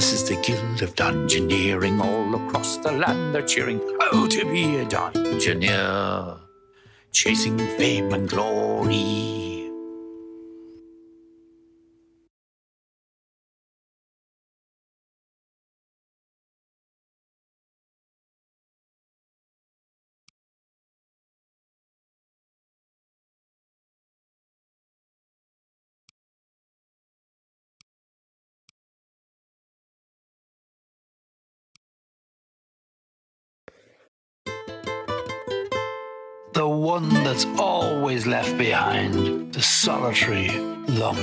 This is the Guild of Dungeoneering all across the land. They're cheering, Oh, to be a Dungeoneer, chasing fame and glory. One that's always left behind, the solitary lump,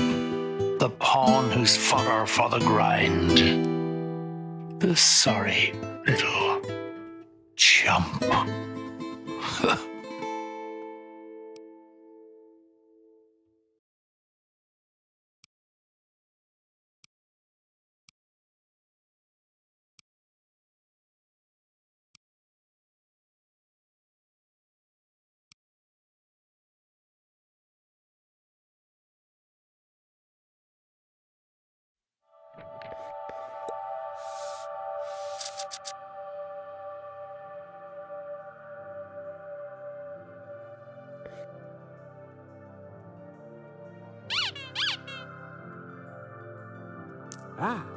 the pawn who's fodder for the grind, the sorry little chump. Ah.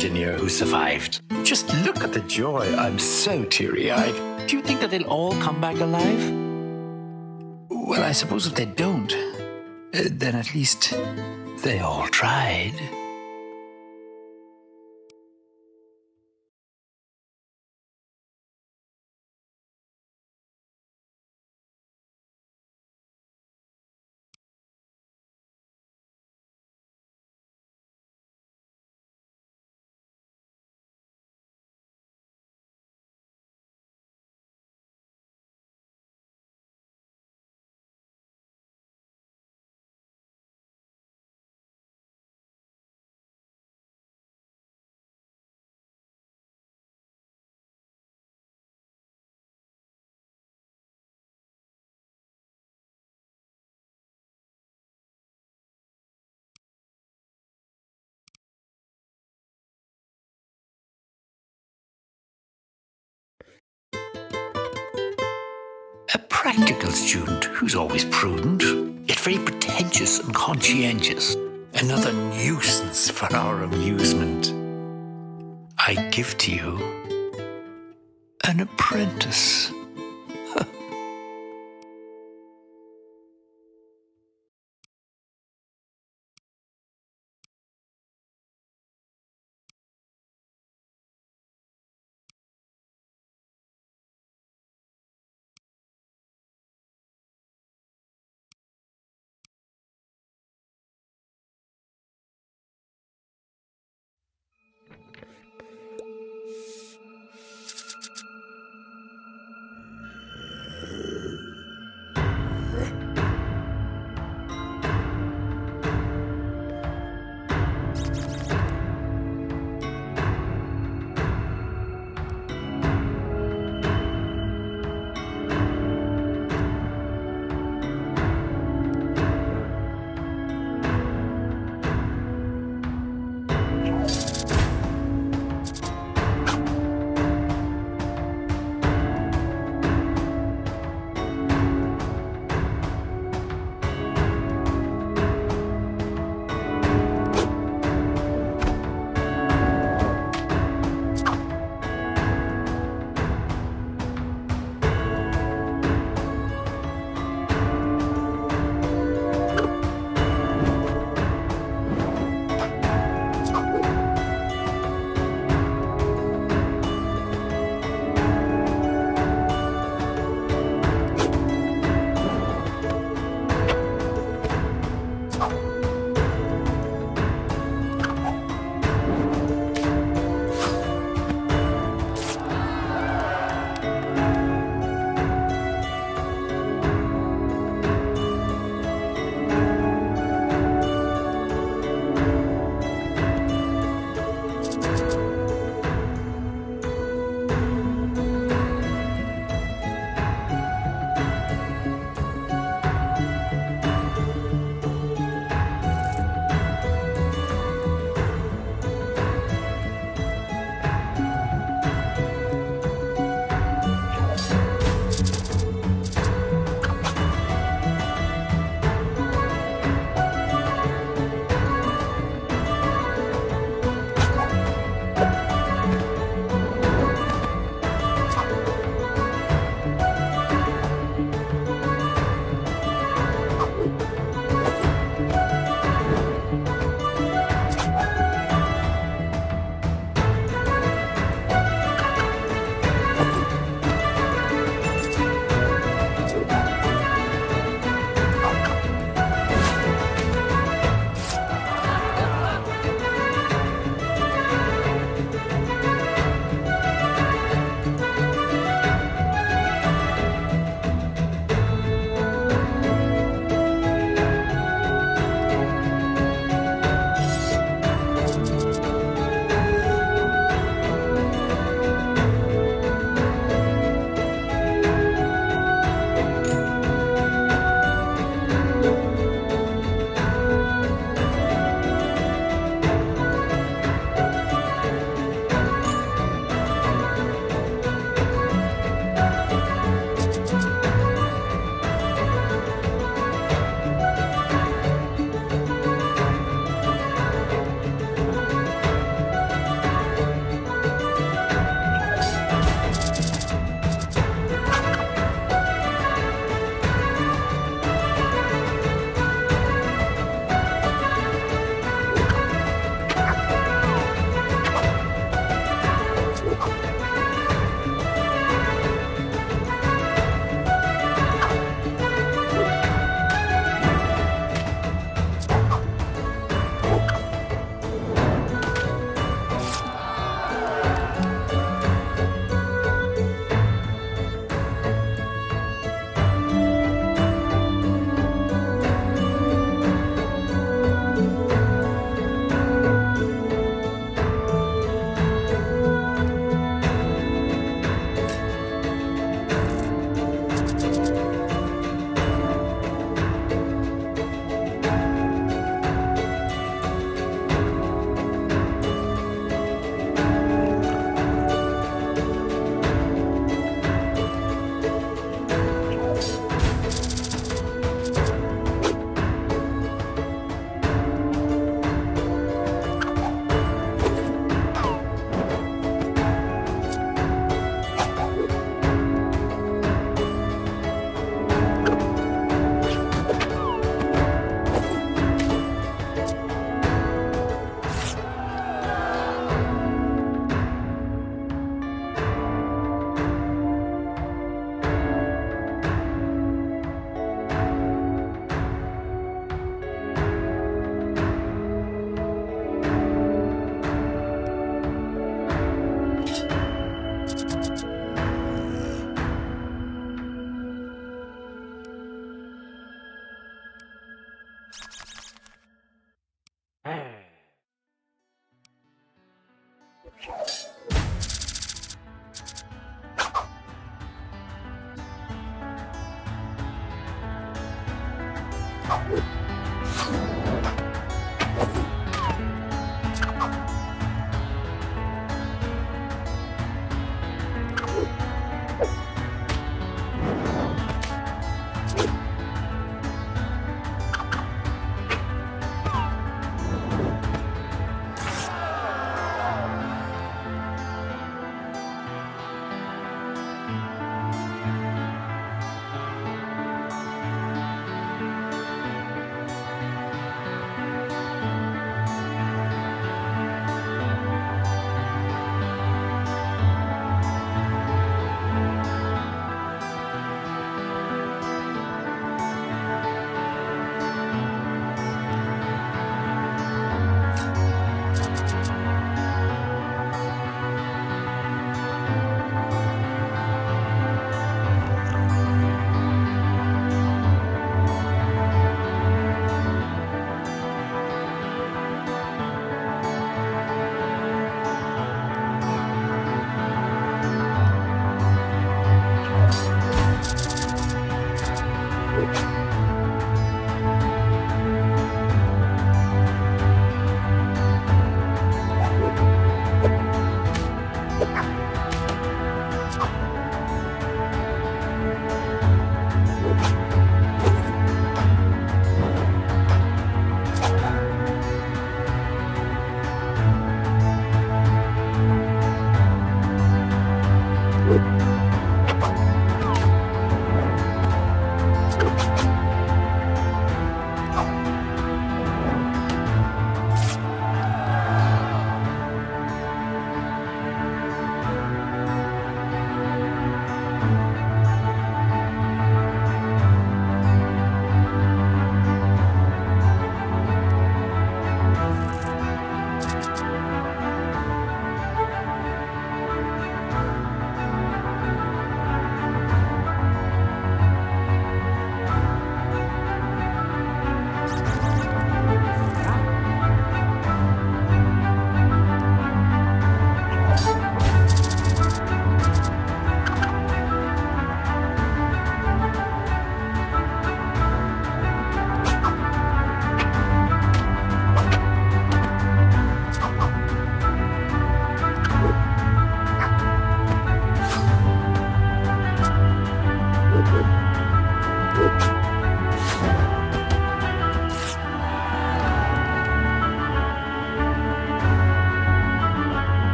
Dungeoneer who survived. Just look at the joy. I'm so teary eyed. Do you think that they'll all come back alive? Well, I suppose if they don't, uh, then at least they all tried. A practical student who's always prudent, yet very pretentious and conscientious. Another nuisance for our amusement. I give to you an apprentice.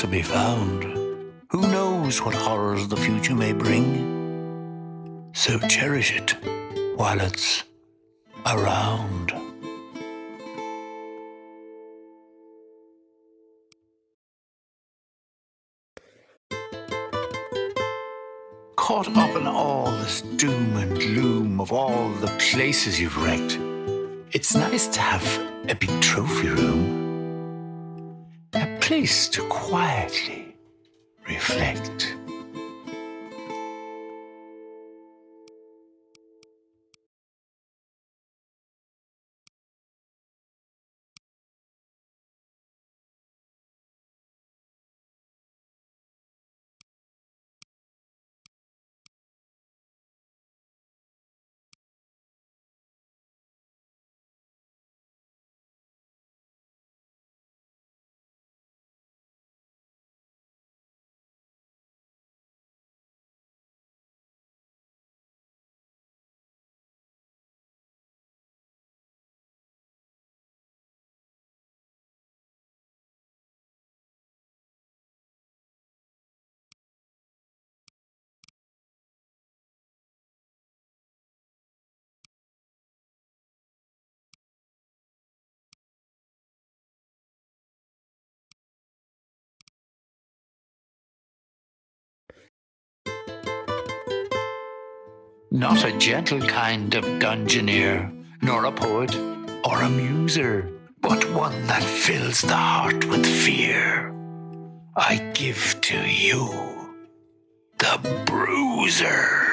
To be found. Who knows what horrors the future may bring? So cherish it while it's around. Caught up in all this doom and gloom of all the places you've wrecked, it's nice to have a big trophy room. Place to quietly reflect. Not a gentle kind of dungeoneer, nor a poet or a muser, but one that fills the heart with fear. I give to you the bruiser.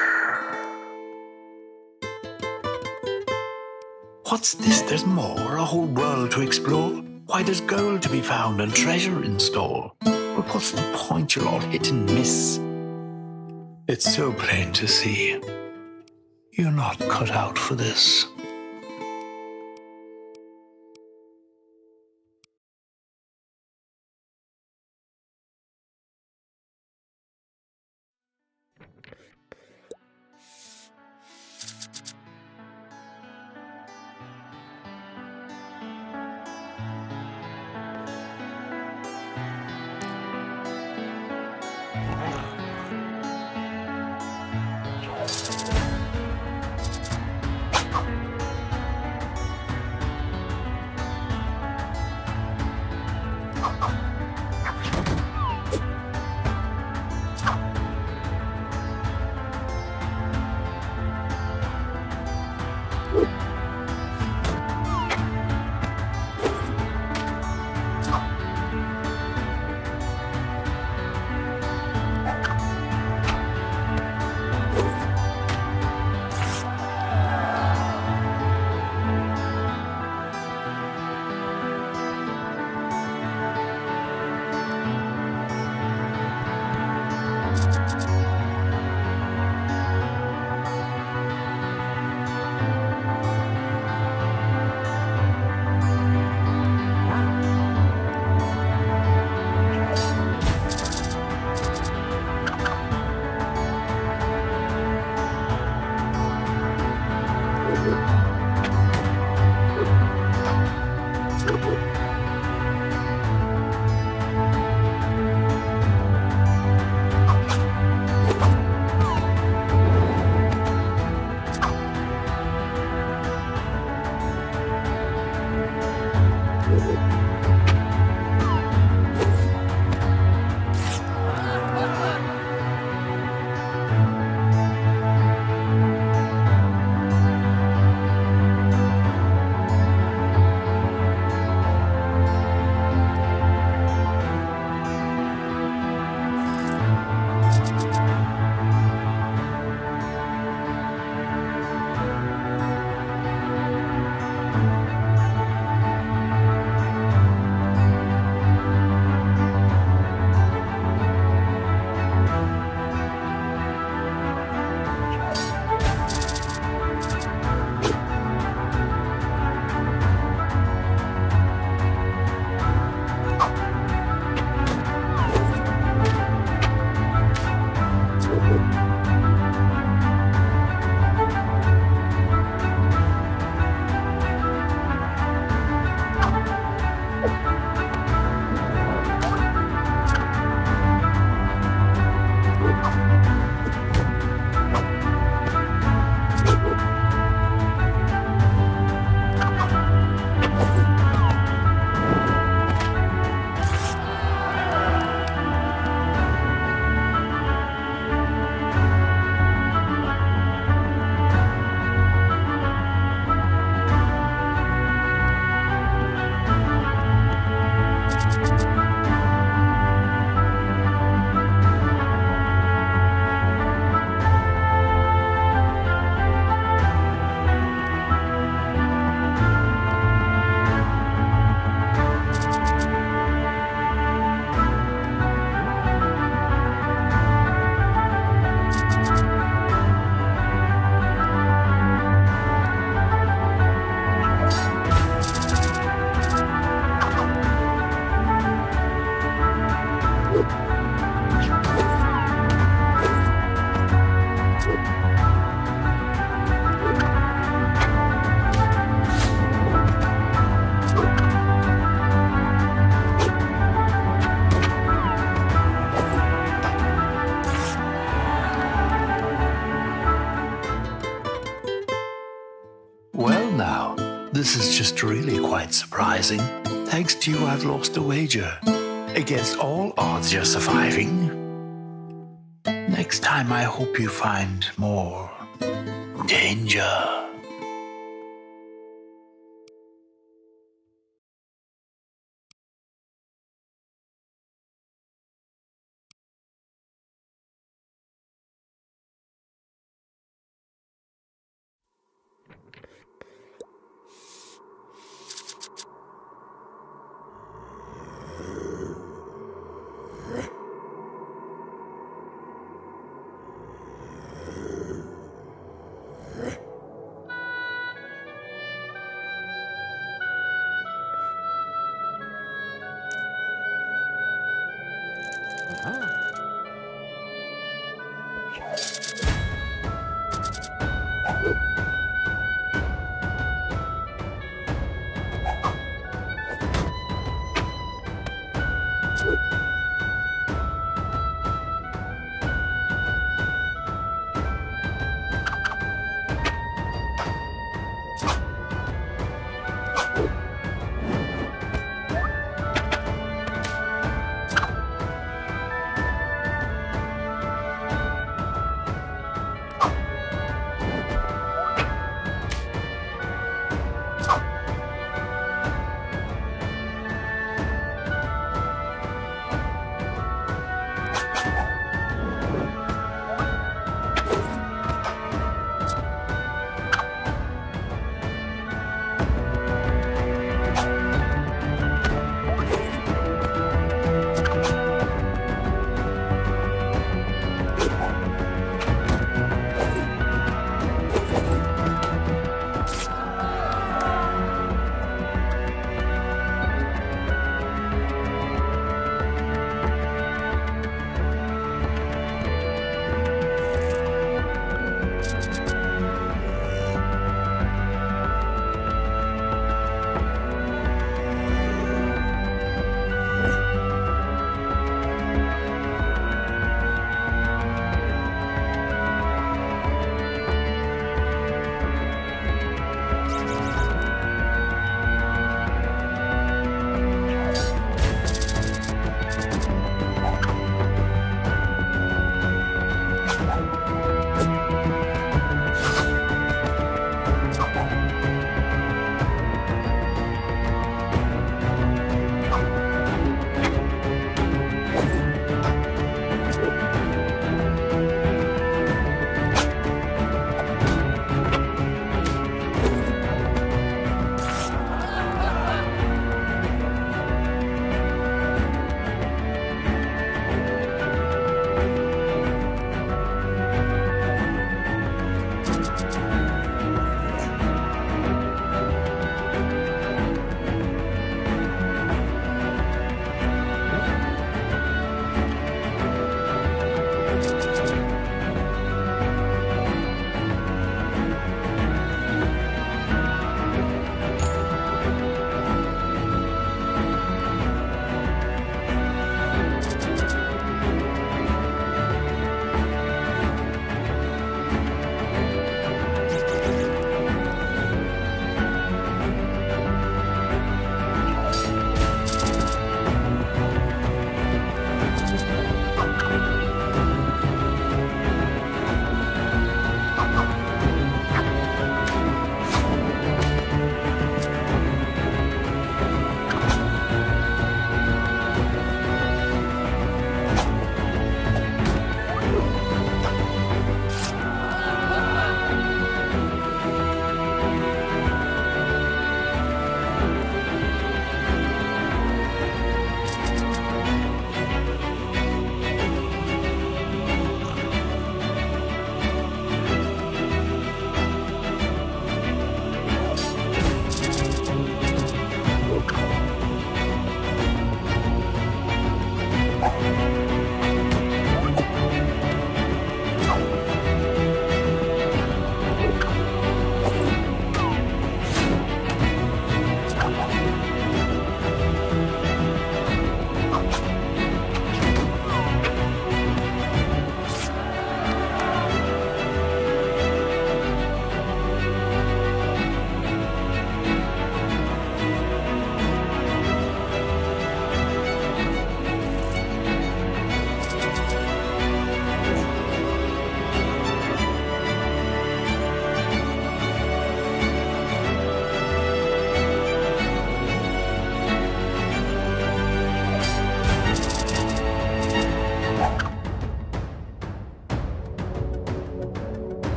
What's this? There's more, a whole world to explore. Why, there's gold to be found and treasure in store. But what's the point? You're all hit and miss. It's so plain to see. You're not cut out for this. This is just really quite surprising. Thanks to you, I've lost a wager. Against all odds, you're surviving. Next time, I hope you find more danger.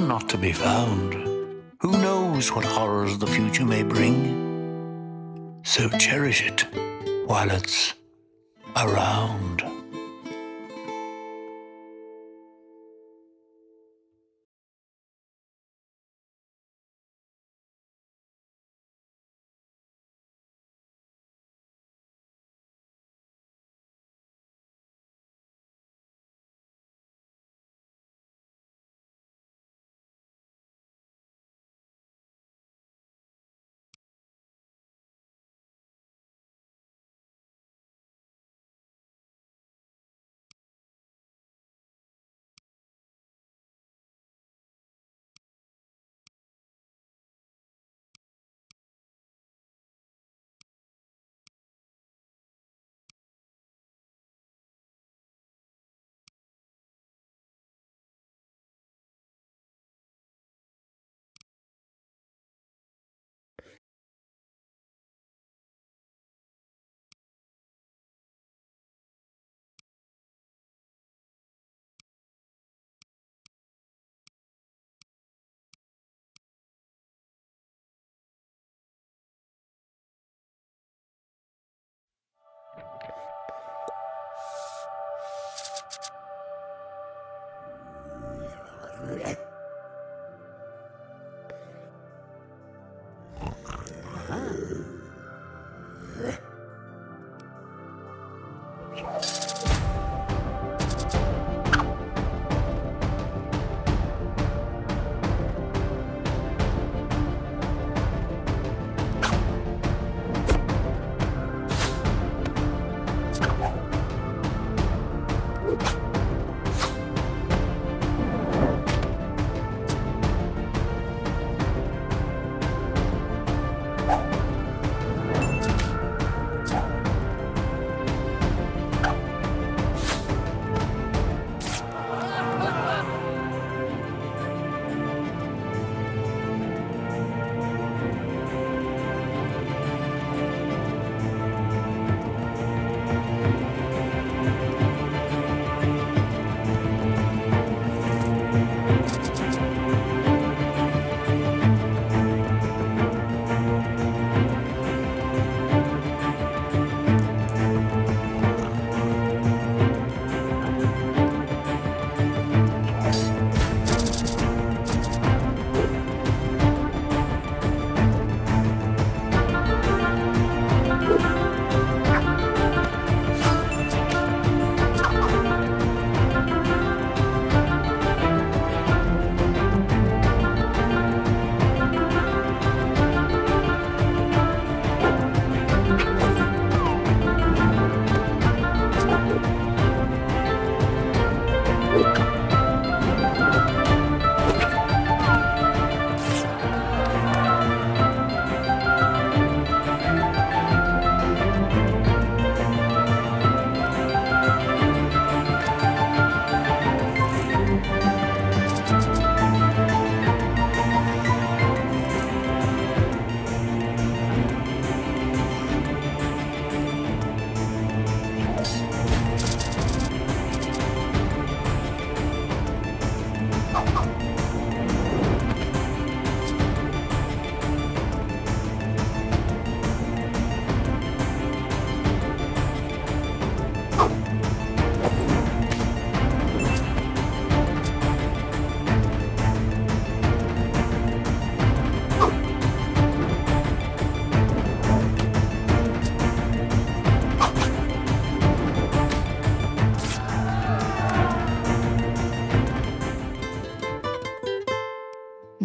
Not to be found. Who knows what horrors the future may bring? So cherish it while it's around.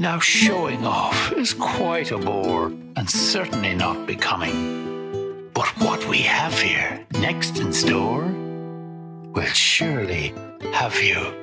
Now, showing off is quite a bore and certainly not becoming. But what we have here next in store will surely have you.